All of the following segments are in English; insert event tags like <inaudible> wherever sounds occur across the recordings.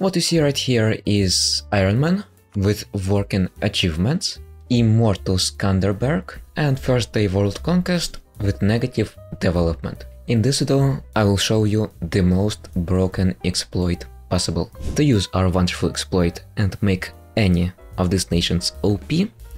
What you see right here is Iron Man with working achievements, Immortal Skanderberg, and First Day World Conquest with negative development. In this video, I will show you the most broken exploit possible. To use our wonderful exploit and make any of these nations OP,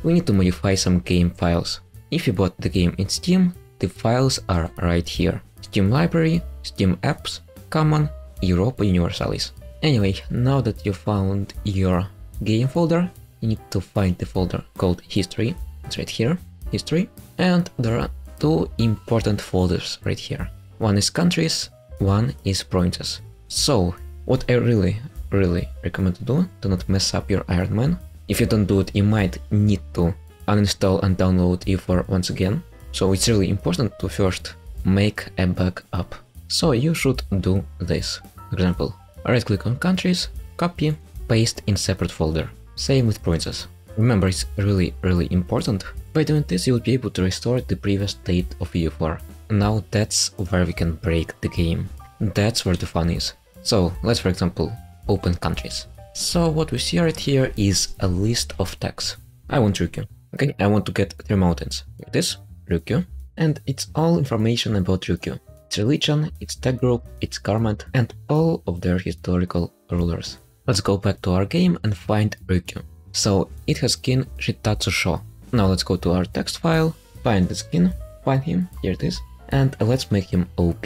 we need to modify some game files. If you bought the game in Steam, the files are right here. Steam Library, Steam Apps, Common, Europa Universalis. Anyway, now that you found your game folder, you need to find the folder called History. It's right here, History. And there are two important folders right here. One is countries, one is provinces. So, what I really, really recommend to do, do not mess up your Iron Man. If you don't do it, you might need to uninstall and download EU4 once again. So it's really important to first make a backup. So you should do this. For example, right click on countries, copy, paste in separate folder. Same with provinces. Remember, it's really, really important. By doing this, you will be able to restore the previous state of EU4. Now that's where we can break the game. That's where the fun is. So let's for example open countries. So what we see right here is a list of tags. I want Ryukyu. Okay, I want to get three mountains. This, Ryukyu. And it's all information about Ryukyu. Its religion, its tag group, its garment, and all of their historical rulers. Let's go back to our game and find Ryukyu. So it has skin Shitatsu Sho. Now let's go to our text file, find the skin, find him, here it is, and let's make him OP.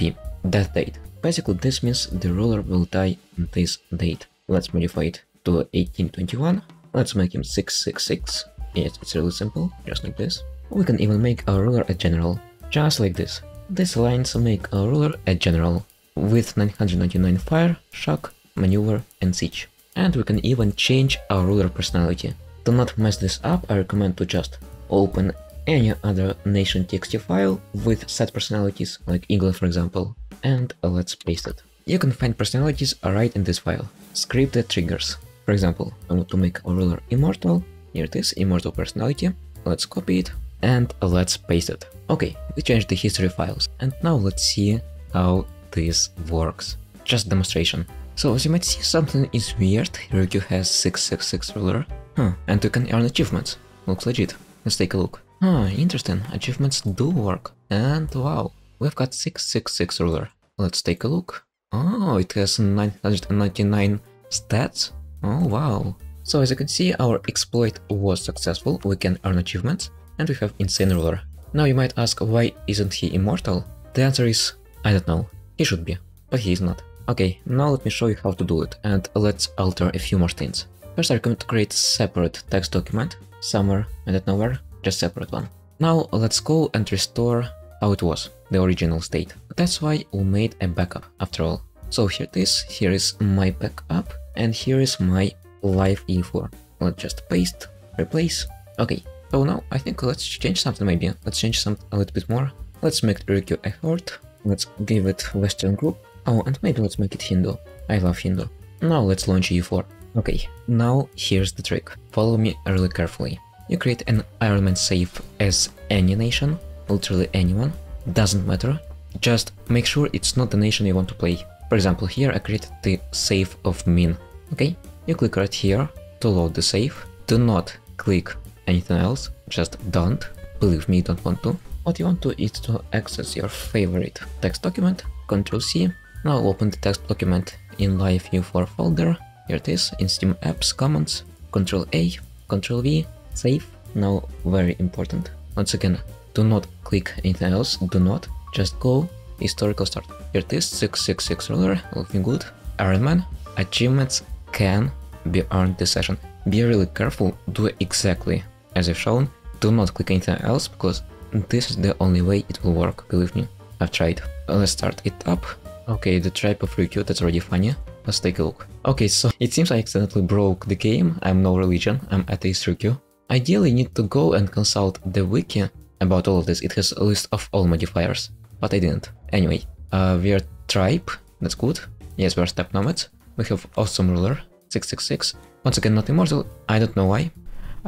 Death date. Basically this means the ruler will die on this date. Let's modify it to 1821. Let's make him 666. Yes, it's really simple, just like this. We can even make our ruler a general, just like this. These lines make our ruler a general, with 999 fire, shock, maneuver and siege. And we can even change our ruler personality. To not mess this up, I recommend to just open any other nation txt file with set personalities, like England for example, and let's paste it. You can find personalities right in this file. Scripted triggers. For example, I want to make a ruler immortal, here it is, immortal personality, let's copy it, and let's paste it. Okay, we changed the history files, and now let's see how this works. Just demonstration. So as you might see, something is weird, Ryukyu has 666 ruler, huh, and you can earn achievements. Looks legit. Let's take a look. Huh, interesting, achievements do work. And wow, we've got 666 ruler. Let's take a look. Oh, it has 999 stats. Oh, wow. So as you can see, our exploit was successful, we can earn achievements, and we have insane ruler. Now you might ask, why isn't he immortal? The answer is, I don't know. He should be, but he is not. Okay, now let me show you how to do it, and let's alter a few more things. First I recommend to create a separate text document, somewhere, I don't know where, just separate one. Now let's go and restore how it was, the original state. That's why we made a backup after all. So here it is, here is my backup, and here is my live info. Let's just paste, replace. Okay, Oh, so now I think let's change something maybe. Let's change something a little bit more. Let's make Ryukyu a horde. Let's give it Western group. Oh, and maybe let's make it Hindu. I love Hindu. Now let's launch EU4. Okay, now here's the trick. Follow me really carefully. You create an Iron Man save as any nation, literally anyone, doesn't matter. Just make sure it's not the nation you want to play. For example, here I created the safe of Ming. Okay, you click right here to load the safe. Do not click anything else, just don't. Believe me, you don't want to. What you want to is to access your favorite text document, Ctrl C, now open the text document in Live EU4 folder. Here it is, in Steam Apps, Commons, Ctrl A, Ctrl V, Save. Now, very important. Once again, do not click anything else, do not. Just go, historical start. Here it is, 666 ruler, looking good. Iron Man, achievements can be earned this session. Be really careful, do exactly as I've shown. Do not click anything else, because this is the only way it will work, believe me. I've tried. Let's start it up. Okay, the tribe of Ryukyu, that's already funny. Let's take a look. Okay, so it seems I accidentally broke the game. I'm no religion, I'm atheist Ryukyu. Ideally, need to go and consult the wiki about all of this. It has a list of all modifiers, but I didn't. Anyway, uh, we're tribe, that's good. Yes, we're steppe nomads. We have awesome ruler, 666. Once again, not immortal, I don't know why.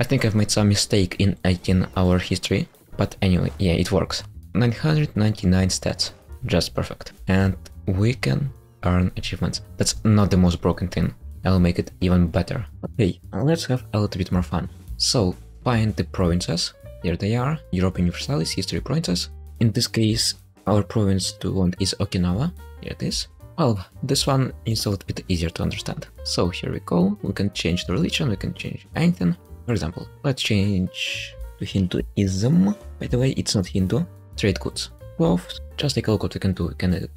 I think I've made some mistake in 18 hour history, but anyway, yeah, it works. 999 stats, just perfect. And we can earn achievements. That's not the most broken thing. I'll make it even better. Okay, let's have a little bit more fun. So, find the provinces. Here they are, Europa Universalis, History Provinces. In this case, our province to want is Okinawa. Here it is. Well, this one is a little bit easier to understand. So here we go, we can change the religion, we can change anything. For example, let's change to Hinduism. By the way, it's not Hindu. Trade goods. Clothes. Just take a look what we can do. We can add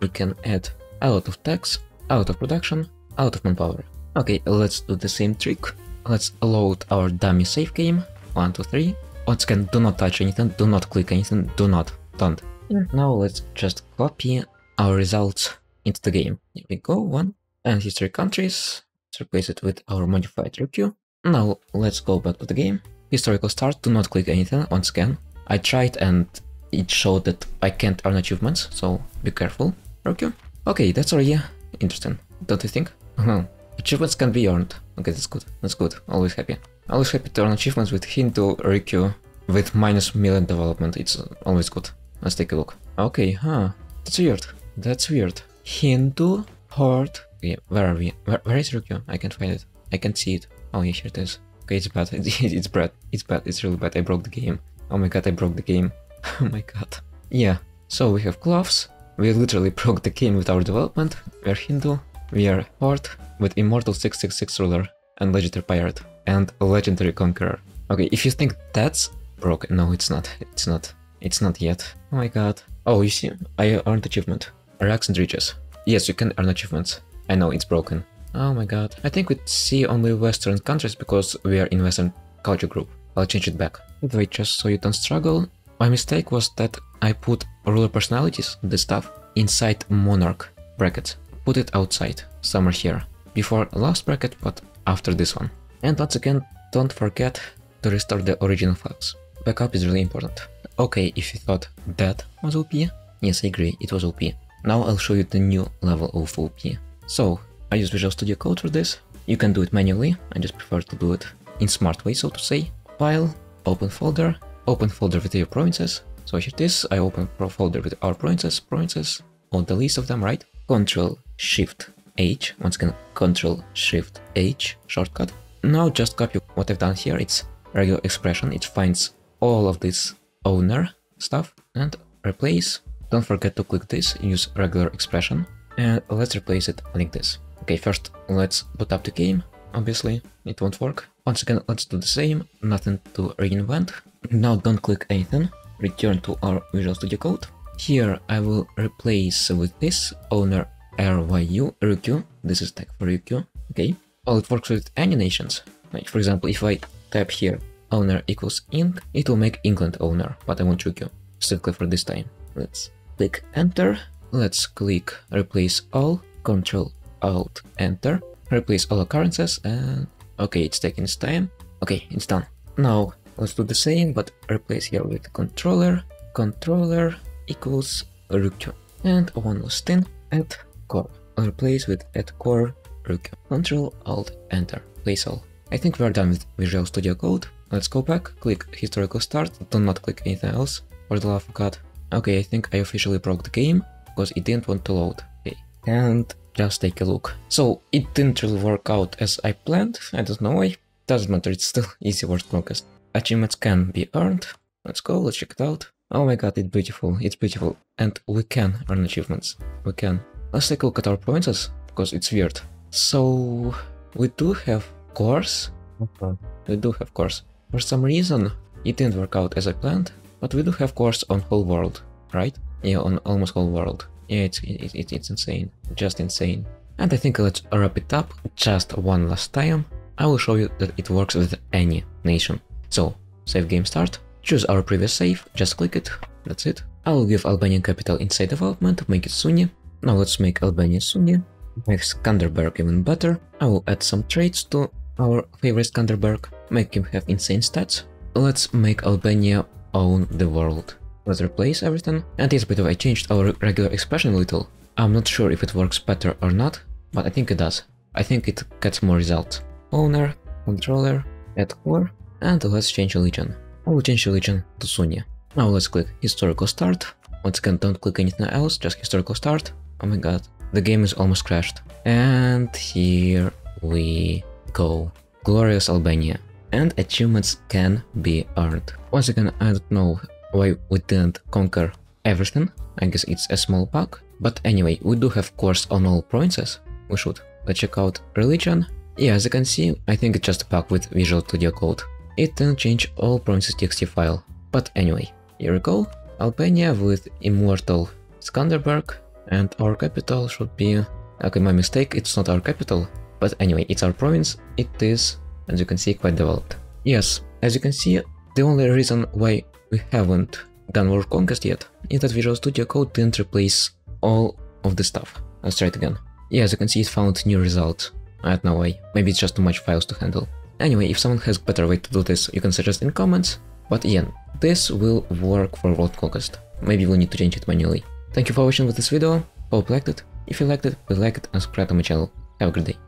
we can add a lot of tax, a lot of production, a lot of manpower. Okay, let's do the same trick. Let's load our dummy save game. One, two, three. Once again, do not touch anything, do not click anything, do not, don't. Hmm. Now let's just copy our results into the game. Here we go, one. And history countries. Let's replace it with our modified Ryukyu. Now let's go back to the game. Historical start, do not click anything once again. I tried and it showed that I can't earn achievements, so be careful. Ryukyu. Okay, that's already interesting, don't you think? <laughs> Achievements can be earned. Okay, that's good. That's good. Always happy. Always happy to earn achievements with Hindu Ryukyu with minus million development. It's always good. Let's take a look. Okay, huh. That's weird. That's weird. Hindu Horde. Yeah, where are we? Where, where is Ryukyu? I can't find it. I can't see it. Oh yeah, here it is. Okay, it's bad. <laughs> It's, bad. It's bad. It's really bad. I broke the game. Oh my god, I broke the game. <laughs> oh my god. Yeah. So we have gloves. We literally <laughs> broke the game with our development. We are Hindu. We are Horde with Immortal 666 Ruler and Legendary Pirate and Legendary Conqueror. Okay, if you think that's broken, no, it's not. It's not. It's not yet. Oh my god. Oh, you see, I earned achievement. Racks and Riches. Yes, you can earn achievements. I know, it's broken. Oh my god. I think we see only Western countries because we are in Western culture group. I'll change it back. Wait, just so you don't struggle. My mistake was that I put ruler personalities, the stuff, inside monarch brackets. Put it outside, somewhere here. Before last bracket, but after this one. And once again, don't forget to restore the original files. Backup is really important. Okay, if you thought that was OP, yes I agree, it was OP. Now I'll show you the new level of OP. So, I use Visual Studio Code for this. You can do it manually, I just prefer to do it in smart way, so to say. File, open folder, open folder with your provinces. So here it is, I open pro folder with our provinces, provinces, all the list of them, right? Control Shift H, once again, Control Shift H shortcut. Now just copy what I've done here, it's regular expression, it finds all of this owner stuff and replace. Don't forget to click this, use regular expression, and let's replace it like this. Okay, first let's boot up the game, obviously it won't work. Once again, let's do the same, nothing to reinvent. Now don't click anything, return to our Visual Studio Code. Here I will replace with this owner RYU, Ryukyu, this is tag for Ryukyu, okay. Well, it works with animations. Like, for example, if I type here owner equals ink, it will make England owner, but I want. Still click for this time. Let's click enter. Let's click replace all, control alt enter, replace all occurrences and okay, it's taking its time. Okay, it's done. Now let's do the same, but replace here with controller, controller equals Ryukyu. And one last thing, add core. Replace with add core Ryukyu. Control alt enter, place all. I think we're done with Visual Studio Code. Let's go back, click historical start, do not click anything else, for the love of god. Okay, I think I officially broke the game, because it didn't want to load. Okay, and just take a look. So, it didn't really work out as I planned, I don't know why. Doesn't matter, it's still <laughs> easy world conquest. Achievements can be earned. Let's go, let's check it out. Oh my god, it's beautiful, it's beautiful. And we can earn achievements. We can. Let's take a look at our provinces, because it's weird. So, we do have cores. Okay. We do have cores. For some reason, it didn't work out as I planned, but we do have cores on whole world, right? Yeah, on almost whole world. Yeah, it's, it, it, it's insane. Just insane. And I think let's wrap it up just one last time. I will show you that it works with any nation. So, save game start, choose our previous save, just click it, that's it. I will give Albanian capital inside development, make it Sunni. Now let's make Albania Sunni, make Skanderberg even better. I will add some traits to our favorite Skanderberg, make him have insane stats. Let's make Albania own the world. Let's replace everything. And yes, by the way, I changed our regular expression a little. I'm not sure if it works better or not, but I think it does. I think it gets more results. Owner, controller, add core, and let's change religion. I will change religion to Sunni. Now let's click historical start. Once again, don't click anything else, just historical start. Oh my god, the game is almost crashed. And here we go. Glorious Albania. And achievements can be earned. Once again, I don't know why we didn't conquer everything. I guess it's a small bug. But anyway, we do have course on all provinces. We should. Check out religion. Yeah, as you can see, I think it's just a bug with Visual Studio Code. It didn't change all provinces txt file. But anyway, here we go. Albania with Immortal Skanderberg. And our capital should be... Okay, my mistake, it's not our capital. But anyway, it's our province. It is, as you can see, quite developed. Yes, as you can see, the only reason why we haven't done World Conquest yet is that Visual Studio Code didn't replace all of the stuff. Let's try it again. Yeah, as you can see, it found new results. I don't know why. Maybe it's just too much files to handle. Anyway, if someone has better way to do this, you can suggest in comments. But yeah, this will work for World Conquest. Maybe we'll need to change it manually. Thank you for watching with this video. Hope you liked it. If you liked it, please like it and subscribe to my channel. Have a good day.